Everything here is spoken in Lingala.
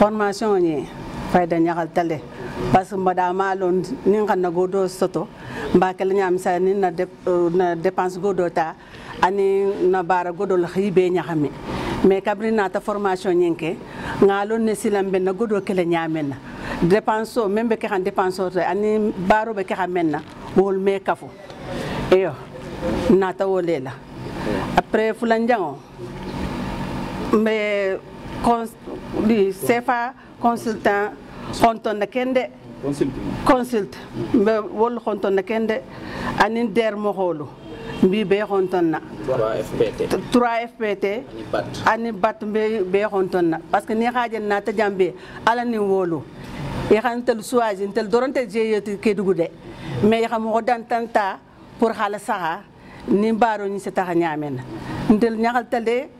formation ñe fayda ñaxal tale parce que mbaɗa malo nin xanna go do soto mbakele ñam sa ni euh, na dépense go do ta ani na bara go do la xibe ñaxami mais kabri nata formation ñenke ngalo ne silambe na go do kele ñamena dépense o même be ke xan dépense o ani baro be ke xa menna wol me kafu iyo nata wolela après fulanjango mais ɗi sefa consultant hontonna kende consulte mbe wol hontonna kende anin dermo hoolu mbi ɓe hontonna 3 fpt ani bat mbe ɓe hontonna par que ni hajen nata jambe ala nin woolu yahan tel choisi tel doronte jeyeti kedugude mais yaha moxo dantanta pour xala saxa ni mbaroñi se taxa ñamen ntel ñaxal tale